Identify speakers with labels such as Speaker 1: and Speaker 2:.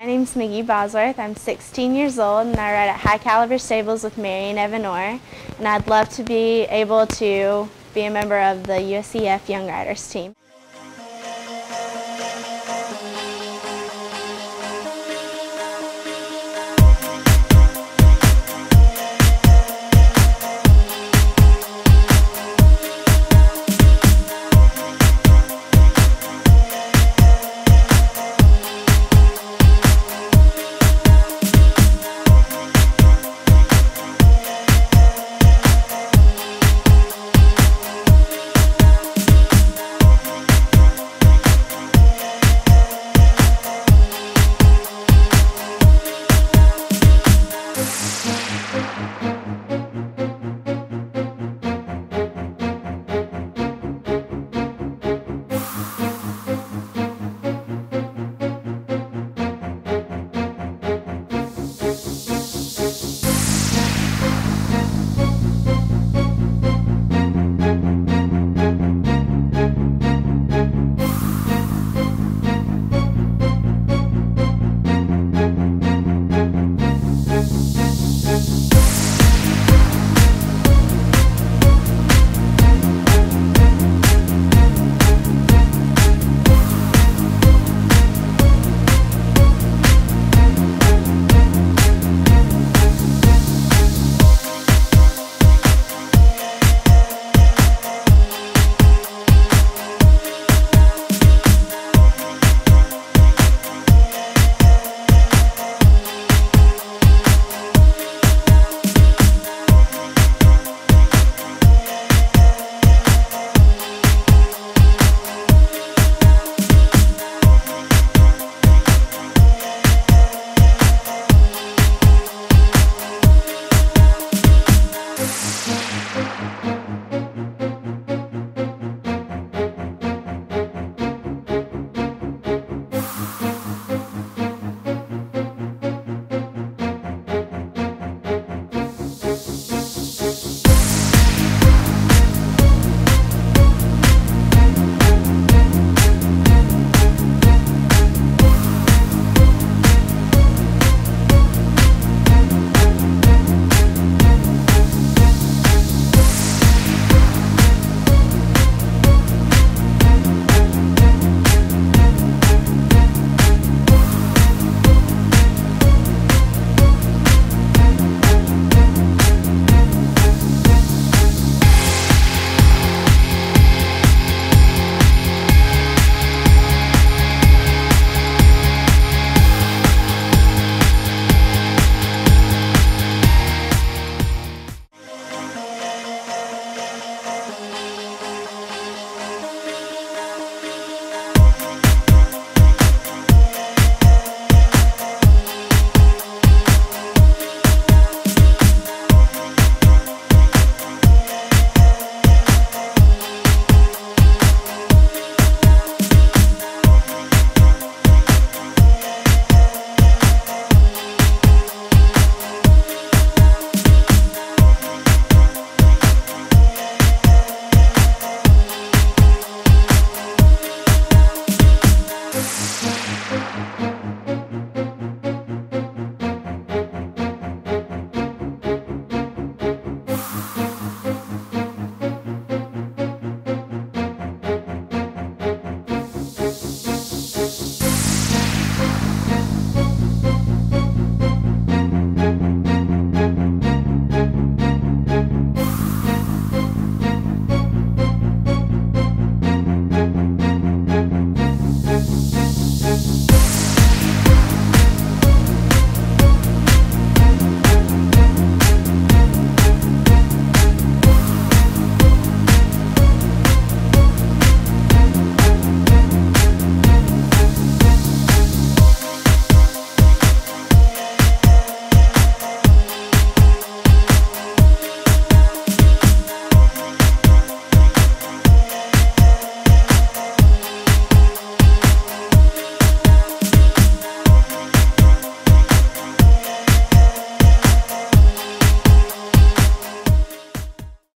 Speaker 1: My name's McGee Bosworth. I'm 16 years old and I ride at High Caliber Stables with Mary and Evan Orr. And I'd love to be able to be a member of the USEF Young Riders team.